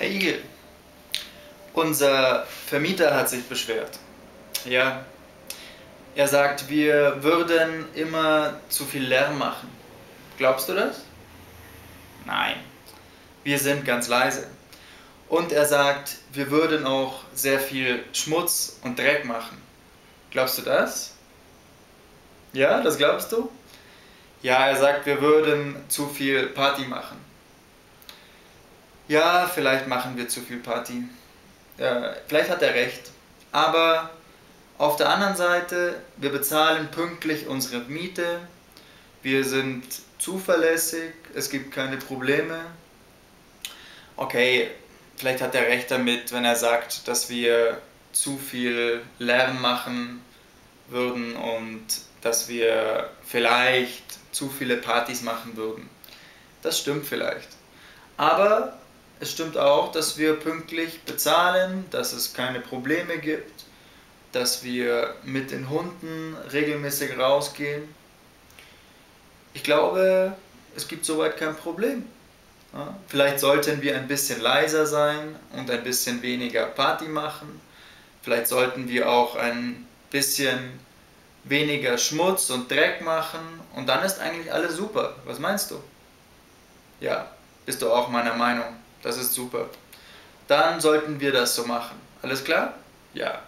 Herr Igel, unser Vermieter hat sich beschwert. Ja, er sagt, wir würden immer zu viel Lärm machen. Glaubst du das? Nein, wir sind ganz leise. Und er sagt, wir würden auch sehr viel Schmutz und Dreck machen. Glaubst du das? Ja, das glaubst du? Ja, er sagt, wir würden zu viel Party machen. Ja, vielleicht machen wir zu viel Party. Ja, vielleicht hat er recht. Aber auf der anderen Seite, wir bezahlen pünktlich unsere Miete, wir sind zuverlässig, es gibt keine Probleme. Okay, vielleicht hat er recht damit, wenn er sagt, dass wir zu viel Lärm machen würden und dass wir vielleicht zu viele Partys machen würden. Das stimmt vielleicht. Aber es stimmt auch, dass wir pünktlich bezahlen, dass es keine Probleme gibt, dass wir mit den Hunden regelmäßig rausgehen. Ich glaube, es gibt soweit kein Problem. Ja, vielleicht sollten wir ein bisschen leiser sein und ein bisschen weniger Party machen. Vielleicht sollten wir auch ein bisschen weniger Schmutz und Dreck machen und dann ist eigentlich alles super. Was meinst du? Ja, bist du auch meiner Meinung. Das ist super. Dann sollten wir das so machen. Alles klar? Ja.